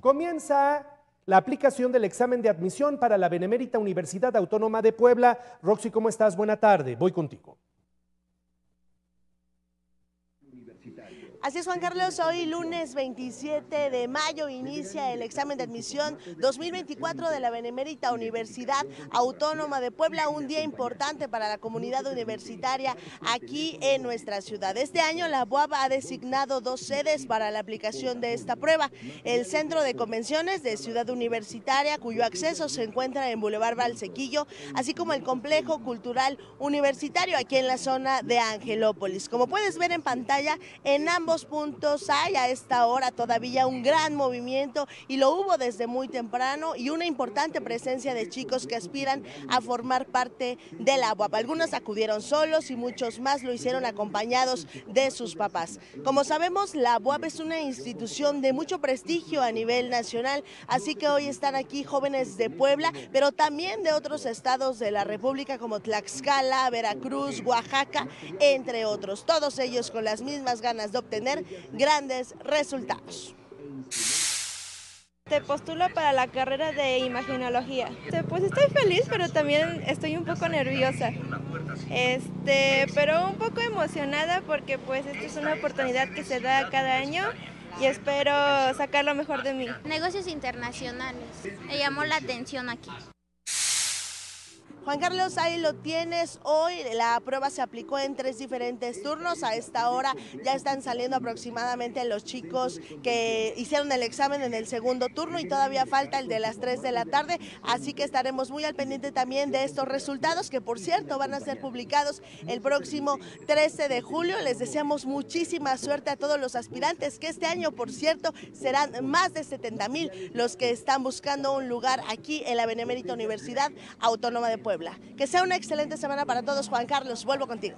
Comienza la aplicación del examen de admisión para la Benemérita Universidad Autónoma de Puebla. Roxy, ¿cómo estás? Buena tarde. Voy contigo. Así es, Juan Carlos, hoy lunes 27 de mayo inicia el examen de admisión 2024 de la Benemérita Universidad Autónoma de Puebla, un día importante para la comunidad universitaria aquí en nuestra ciudad. Este año la UAB ha designado dos sedes para la aplicación de esta prueba. El Centro de Convenciones de Ciudad Universitaria, cuyo acceso se encuentra en Boulevard Valsequillo, así como el Complejo Cultural Universitario aquí en la zona de Angelópolis. Como puedes ver en pantalla, en ambos puntos hay a esta hora todavía un gran movimiento y lo hubo desde muy temprano y una importante presencia de chicos que aspiran a formar parte de la UAP. Algunos acudieron solos y muchos más lo hicieron acompañados de sus papás. Como sabemos, la UAP es una institución de mucho prestigio a nivel nacional, así que hoy están aquí jóvenes de Puebla, pero también de otros estados de la República como Tlaxcala, Veracruz, Oaxaca, entre otros. Todos ellos con las mismas ganas de obtener grandes resultados. Te postulo para la carrera de imagenología. Pues estoy feliz, pero también estoy un poco nerviosa. Este, pero un poco emocionada porque pues esta es una oportunidad que se da cada año y espero sacar lo mejor de mí. Negocios internacionales. Me llamó la atención aquí. Juan Carlos, ahí lo tienes. Hoy la prueba se aplicó en tres diferentes turnos. A esta hora ya están saliendo aproximadamente los chicos que hicieron el examen en el segundo turno y todavía falta el de las 3 de la tarde. Así que estaremos muy al pendiente también de estos resultados que, por cierto, van a ser publicados el próximo 13 de julio. Les deseamos muchísima suerte a todos los aspirantes que este año, por cierto, serán más de 70 mil los que están buscando un lugar aquí en la Benemérita Universidad Autónoma de Que sea una excelente semana para todos, Juan Carlos. Vuelvo contigo.